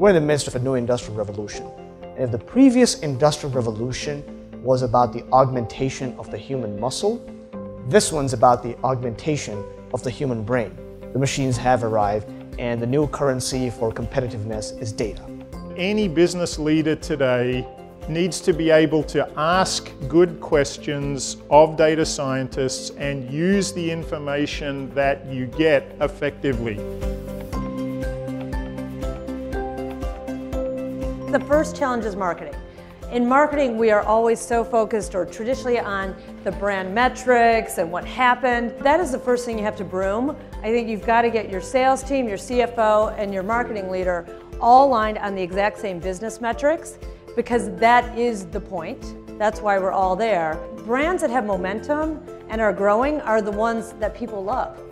We're in the midst of a new industrial revolution. And if the previous industrial revolution was about the augmentation of the human muscle, this one's about the augmentation of the human brain. The machines have arrived, and the new currency for competitiveness is data. Any business leader today needs to be able to ask good questions of data scientists and use the information that you get effectively. The first challenge is marketing. In marketing, we are always so focused or traditionally on the brand metrics and what happened. That is the first thing you have to broom. I think you've got to get your sales team, your CFO, and your marketing leader all aligned on the exact same business metrics because that is the point. That's why we're all there. Brands that have momentum and are growing are the ones that people love.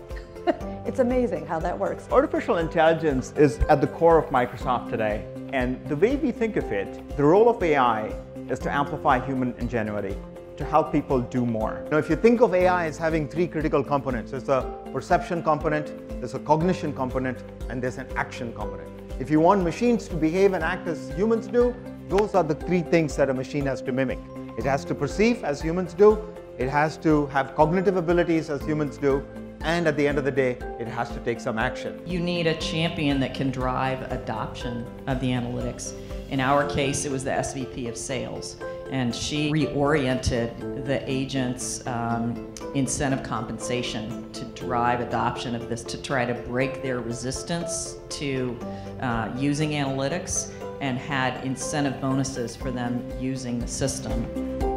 it's amazing how that works. Artificial intelligence is at the core of Microsoft today. And the way we think of it, the role of AI is to amplify human ingenuity, to help people do more. Now, if you think of AI as having three critical components, there's a perception component, there's a cognition component, and there's an action component. If you want machines to behave and act as humans do, those are the three things that a machine has to mimic. It has to perceive as humans do, it has to have cognitive abilities as humans do, and at the end of the day, it has to take some action. You need a champion that can drive adoption of the analytics. In our case, it was the SVP of sales, and she reoriented the agent's um, incentive compensation to drive adoption of this, to try to break their resistance to uh, using analytics, and had incentive bonuses for them using the system.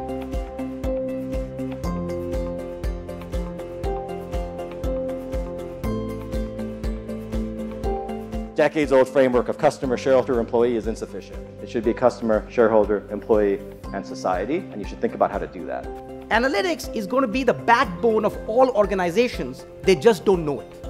Decades-old framework of customer, shareholder, employee is insufficient. It should be customer, shareholder, employee, and society, and you should think about how to do that. Analytics is going to be the backbone of all organizations. They just don't know it.